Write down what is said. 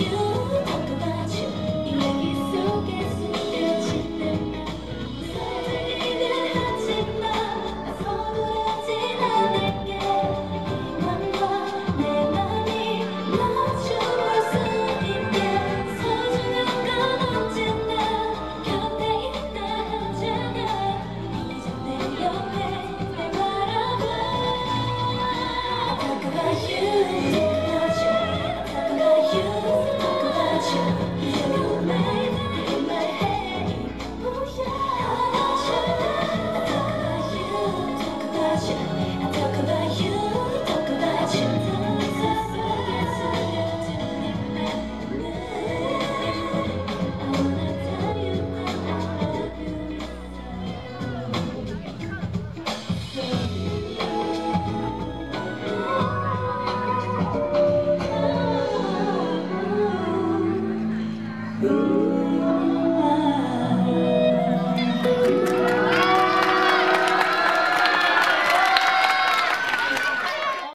you.